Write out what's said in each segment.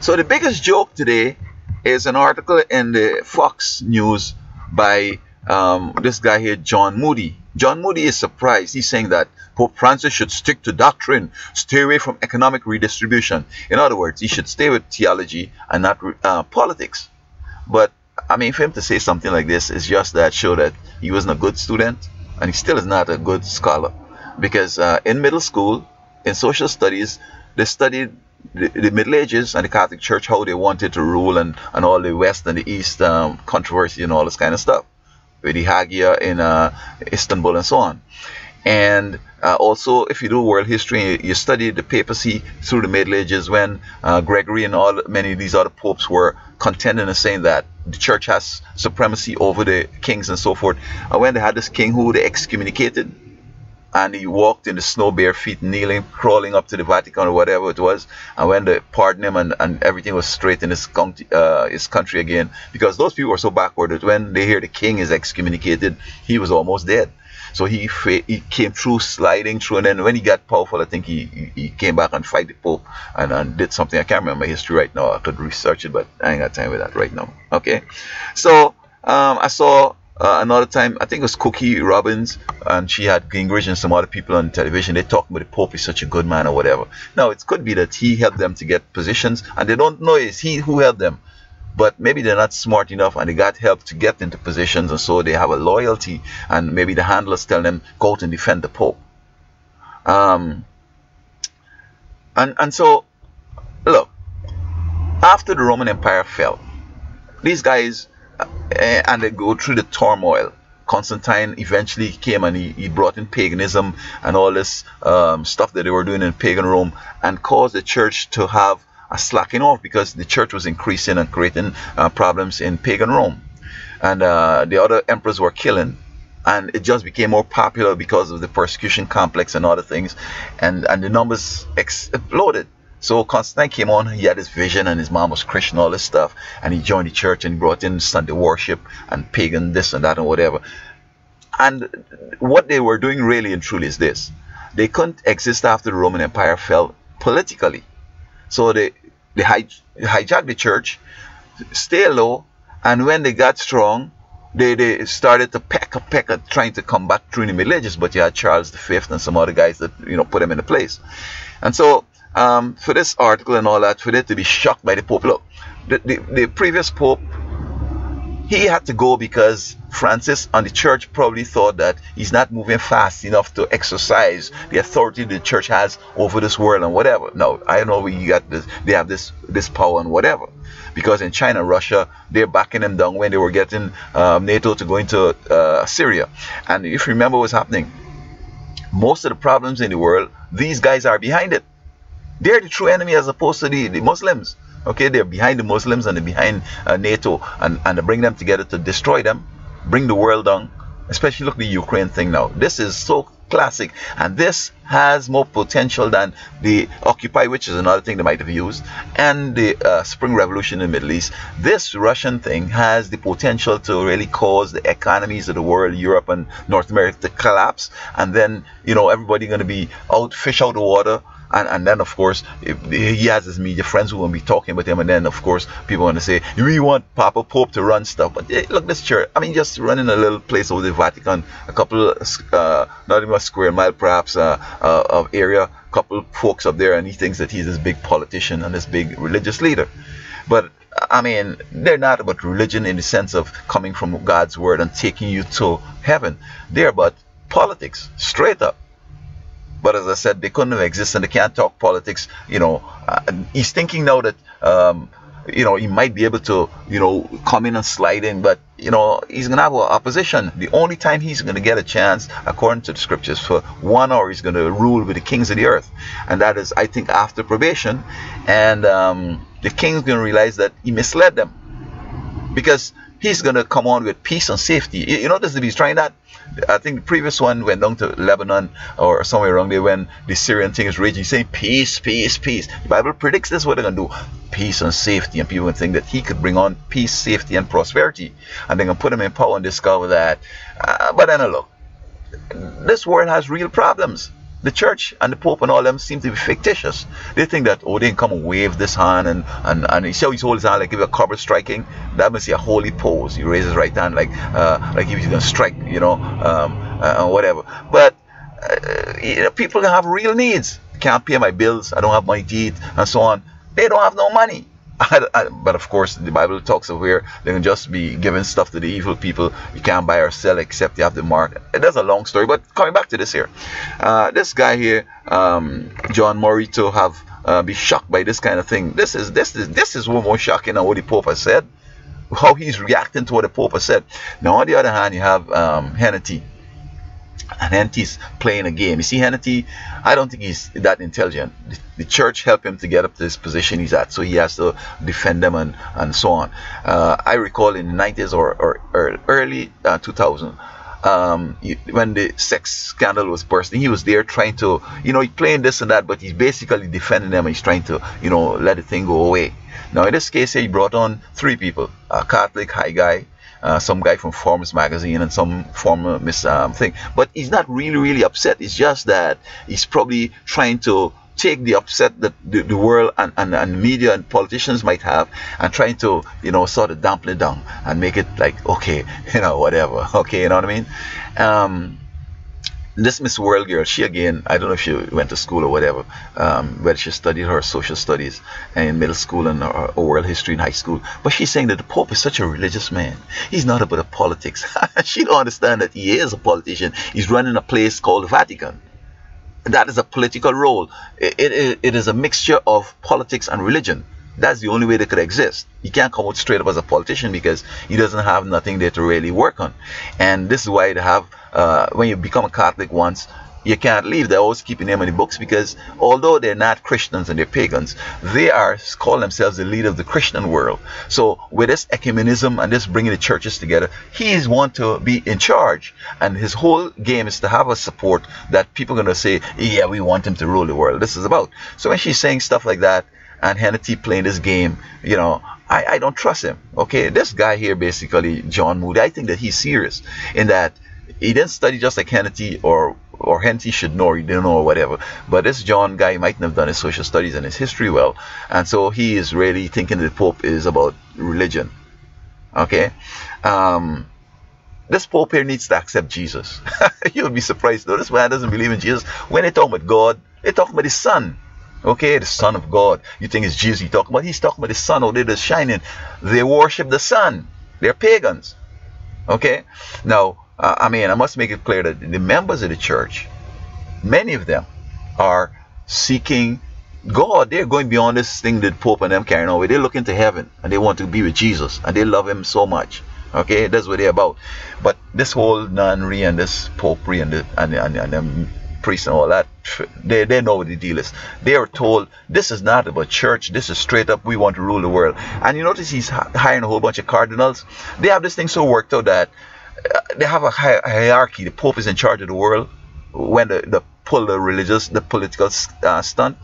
So the biggest joke today is an article in the Fox News by um, this guy here, John Moody. John Moody is surprised. He's saying that Pope Francis should stick to doctrine, stay away from economic redistribution. In other words, he should stay with theology and not uh, politics. But I mean, for him to say something like this is just that show that he wasn't a good student and he still is not a good scholar. Because uh, in middle school, in social studies, they studied the, the, Middle Ages and the Catholic Church, how they wanted to rule, and, and all the West and the East um, controversy and all this kind of stuff, with the Hagia in uh, Istanbul and so on. And uh, also, if you do world history, you study the papacy through the Middle Ages when uh, Gregory and all many of these other popes were contending and saying that the church has supremacy over the kings and so forth. And when they had this king who they excommunicated, and he walked in the snow bare feet, kneeling, crawling up to the Vatican or whatever it was. And when they pardoned him and, and everything was straight in his, country, uh, his country again, because those people were so backward that when they hear the king is excommunicated, he was almost dead. So he he came through sliding through, and then when he got powerful, I think he he came back and fight the Pope and, and did something. I can't remember history right now. I could research it, but I ain't got time with that right now. Okay, so um, I saw uh, another time, I think it was Cokie Roberts, and she had Gingrich and some other people on television. They talked about the Pope is such a good man or whatever. Now, it could be that he helped them to get positions, and they don't know it's he who helped them. But maybe they're not smart enough and they got help to get into positions, and so they have a loyalty, and maybe the handlers tell them, go out and defend the Pope. Um, and, and so, look, after the Roman Empire fell, these guys and they go through the turmoil. Constantine eventually came and he, he brought in paganism and all this um, stuff that they were doing in pagan Rome and caused the church to have a slacking off because the church was increasing and creating uh, problems in pagan Rome. And uh, the other emperors were killing and it just became more popular because of the persecution complex and other things and and the numbers exploded so Constantine came on, he had his vision, and his mom was Christian, all this stuff, and he joined the church and brought in Sunday worship and pagan this and that and whatever. And what they were doing really and truly is this they couldn't exist after the Roman Empire fell politically. So they, they hij, hijacked the church, stay low, and when they got strong, they, they started to peck a peck at trying to combat through the Middle Ages, but you had Charles V and some other guys that you know put them in the place. And so um, for this article and all that, for them to be shocked by the Pope. Look, the, the, the previous Pope, he had to go because Francis and the church probably thought that he's not moving fast enough to exercise the authority the church has over this world and whatever. No, I don't know we got this, they have this this power and whatever. Because in China, Russia, they're backing them down when they were getting um, NATO to go into uh, Syria. And if you remember what's happening, most of the problems in the world, these guys are behind it. They're the true enemy as opposed to the, the Muslims. Okay, they're behind the Muslims and they're behind uh, NATO and, and bring them together to destroy them, bring the world down. Especially look at the Ukraine thing now. This is so classic and this has more potential than the Occupy, which is another thing they might have used, and the uh, Spring Revolution in the Middle East. This Russian thing has the potential to really cause the economies of the world, Europe and North America, to collapse, and then you know everybody going to be out, fish out of water and, and then of course he has his media friends who will be talking with him and then of course people want to say you really want Papa Pope to run stuff but hey, look this church I mean just running a little place over the Vatican a couple uh, not even a square mile perhaps uh, uh, of area a couple folks up there and he thinks that he's this big politician and this big religious leader but I mean, they're not about religion in the sense of coming from God's word and taking you to heaven. They're about politics, straight up. But as I said, they couldn't have existed and they can't talk politics. You know, uh, he's thinking now that, um, you know, he might be able to, you know, come in and slide in, but, you know, he's going to have opposition. The only time he's going to get a chance, according to the scriptures, for one hour he's going to rule with the kings of the earth. And that is, I think, after probation. And um, the king's going to realize that he misled them. Because he's going to come on with peace and safety. You notice that he's trying that. I think the previous one went down to Lebanon or somewhere around there when the Syrian thing is raging, saying peace, peace, peace. The Bible predicts this what they're going to do peace and safety, and people think that he could bring on peace, safety, and prosperity, and they're going to put him in power and discover that. Uh, but then look, this world has real problems. The church and the Pope and all them seem to be fictitious. They think that, oh, they come and wave this hand and, and, and he shows his whole hand like if a cobra striking. That must be a holy pose. He raises right hand like uh, like if he's going to strike, you know, um, uh, whatever. But uh, you know, people have real needs. Can't pay my bills. I don't have to eat and so on. They don't have no money. but of course, the Bible talks of where they can just be giving stuff to the evil people. You can't buy or sell except you have the mark. That's a long story. But coming back to this here, uh, this guy here, um, John Morito, have uh, be shocked by this kind of thing. This is this is this is one more shocking than what the Pope has said. How he's reacting to what the Pope has said. Now, on the other hand, you have um, Hannity and Hannity's playing a game. You see, Hannity, I don't think he's that intelligent. The, the, church helped him to get up to this position he's at, so he has to defend them and, and so on. Uh, I recall in the 90s or, or, or early uh, 2000, um, when the sex scandal was bursting, he was there trying to, you know, he's playing this and that, but he's basically defending them and he's trying to, you know, let the thing go away. Now, in this case, he brought on three people a Catholic high guy, uh, some guy from Forbes magazine and some former Miss um, thing. But he's not really, really upset. It's just that he's probably trying to take the upset that the, the world and, and, and media and politicians might have and trying to, you know, sort of dampen it down and make it like, okay, you know, whatever. Okay, you know what I mean? Um, this Miss World girl, she again, I don't know if she went to school or whatever, um, whether she studied her social studies in middle school and her, or, world history in high school, but she's saying that the Pope is such a religious man. He's not about the politics. she don't understand that he is a politician. He's running a place called Vatican. That is a political role. It, it, it is a mixture of politics and religion. That's the only way they could exist. He can't come out straight up as a politician because he doesn't have nothing there to really work on. And this is why they have, uh, when you become a Catholic once, you can't leave. They're always keeping them in the books because although they're not Christians and they're pagans, they are call themselves the leader of the Christian world. So with this ecumenism and this bringing the churches together, he is one to be in charge. And his whole game is to have a support that people are going to say, yeah, we want him to rule the world. This is about. So when she's saying stuff like that, and Hannity playing this game, you know, I, I don't trust him. Okay, this guy here, basically, John Moody, I think that he's serious in that he didn't study just like Hannity or or Hannity should know, or he didn't know, or whatever. But this John guy mightn't have done his social studies and his history well, and so he is really thinking the Pope is about religion. Okay, um, this Pope here needs to accept Jesus. You'll be surprised though. This man doesn't believe in Jesus. When they talk about God, they talk about His Son. Okay, the Son of God. You think it's Jesus you talking about? He's talking about the sun out there that's shining. They worship the sun. They're pagans. Okay? Now, uh, I mean, I must make it clear that the members of the church, many of them are seeking God. They're going beyond this thing that Pope and them carrying over. They're looking to heaven and they want to be with Jesus and they love Him so much. Okay, that's what they're about. But this whole nunnery and this popery and the, and, and, and them priests and all that, they, they know what the deal is. They are told this is not about church. This is straight up. We want to rule the world. And you notice he's hiring a whole bunch of cardinals. They have this thing so worked out that uh, they have a hierarchy. The Pope is in charge of the world. When the, the pull the religious, the political uh, stunt,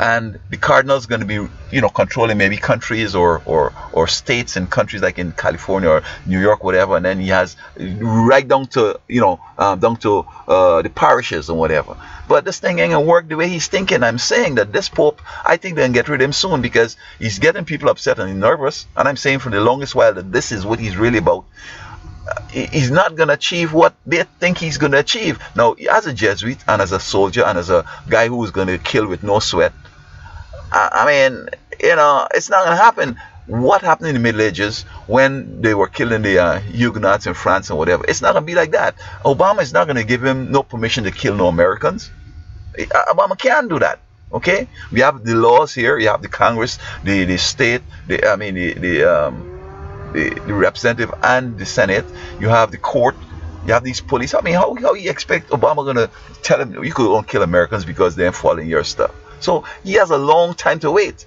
and the cardinal's going to be, you know, controlling maybe countries or, or or states and countries like in California or New York, whatever, and then he has right down to, you know, um, down to uh, the parishes and whatever. But this thing ain't gonna work the way he's thinking. I'm saying that this pope, I think they're gonna get rid of him soon because he's getting people upset and nervous. And I'm saying for the longest while that this is what he's really about he's not going to achieve what they think he's going to achieve. Now, as a Jesuit and as a soldier and as a guy who's going to kill with no sweat, I, mean, you know, it's not going to happen. What happened in the Middle Ages when they were killing the uh, Huguenots in France and whatever? It's not going to be like that. Obama is not going to give him no permission to kill no Americans. Obama can't do that. Okay, we have the laws here. You have the Congress, the the state, the I mean the the um, the, the representative and the Senate. You have the court. You have these police. I mean, how, how you expect Obama gonna tell him you could only kill Americans because they're following your stuff? So he has a long time to wait.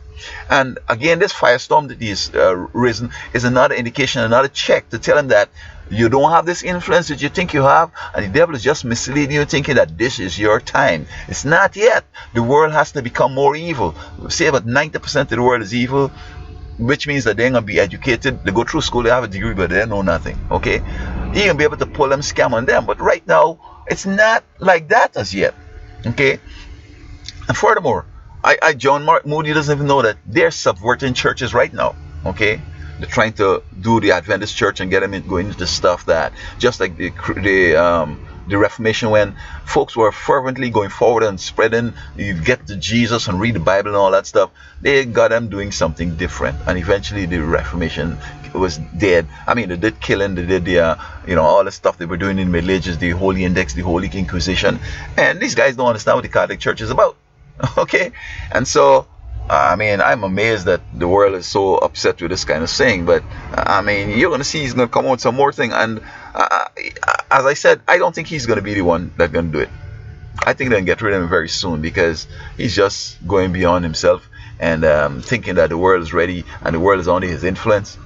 And again, this firestorm that he's uh, risen is another indication, another check to tell him that you don't have this influence that you think you have, and the devil is just misleading you, thinking that this is your time. It's not yet. The world has to become more evil. Say about 90% of the world is evil which means that they're gonna be educated. They go through school, they have a degree, but they know nothing. Okay, you're gonna be able to pull them scam on them. But right now, it's not like that as yet. Okay? And furthermore, I, I John Mark Moody doesn't even know that they're subverting churches right now. Okay? They're trying to do the Adventist church and get them in, going into stuff that just like the, the um, the Reformation when folks were fervently going forward and spreading, you get to Jesus and read the Bible and all that stuff. They got them doing something different, and eventually the Reformation was dead. I mean, they did killing, they did the, uh, you know, all the stuff they were doing in the Middle Ages, the Holy Index, the Holy Inquisition, and these guys don't understand what the Catholic Church is about. Okay, and so I mean, I'm amazed that the world is so upset with this kind of thing. But I mean, you're gonna see he's gonna come out with some more thing. And uh, as I said, I don't think he's gonna be the one that's gonna do it. I think they're gonna get rid of him very soon because he's just going beyond himself and um, thinking that the world is ready and the world is only his influence.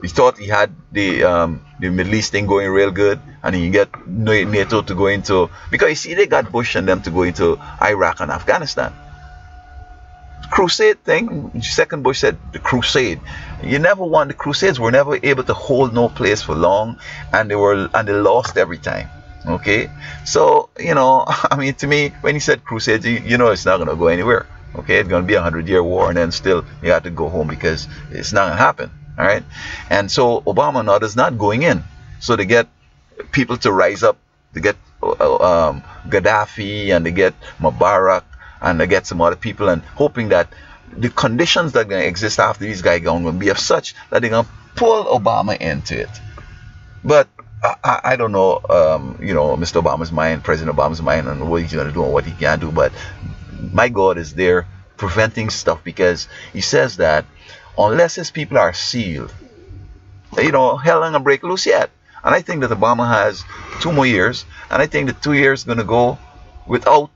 He thought he had the um, the Middle East thing going real good, and he get NATO to go into because you see they got Bush and them to go into Iraq and Afghanistan crusade thing, second Bush said the crusade. You never won. The crusades were never able to hold no place for long, and they were and they lost every time. Okay, so you know, I mean, to me, when he said crusades, you, you know, it's not gonna go anywhere. Okay, it's gonna be a hundred year war, and then still you have to go home because it's not gonna happen. All right, and so Obama and others not going in, so they get people to rise up, to get uh, um, Gaddafi and they get Mubarak and get some other people and hoping that the conditions that are going to exist after these guys gone will be of such that they're going to pull Obama into it. But I, I don't know, um, you know, Mr. Obama's mind, President Obama's mind, and what he's going to do and what he can't do. But my God is there preventing stuff because he says that unless his people are sealed, you know, hell ain't gonna break loose yet. And I think that Obama has two more years, and I think the two years going to go without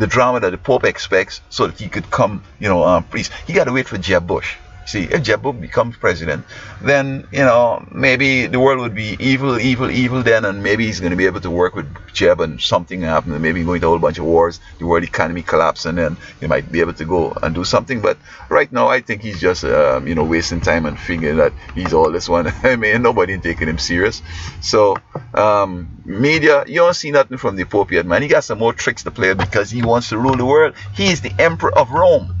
the drama that the Pope expects so that he could come, you know, um, priest. He got to wait for Jeb Bush. See, if Jeb Bush becomes president, then, you know, maybe the world would be evil, evil, evil then, and maybe he's going to be able to work with Jeb and something happen, maybe going to a whole bunch of wars, the world economy collapse, and then he might be able to go and do something. But right now, I think he's just, um, you know, wasting time and figuring that he's all this one. I mean, nobody taking him serious. So, um, media, you don't see nothing from the Pope yet, man. He got some more tricks to play because he wants to rule the world. He is the emperor of Rome.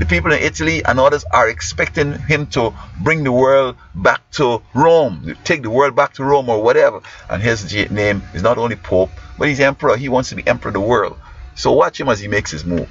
The people in Italy and others are expecting him to bring the world back to Rome, take the world back to Rome or whatever. And his name is not only Pope, but he's emperor. He wants to be emperor of the world. So watch him as he makes his move.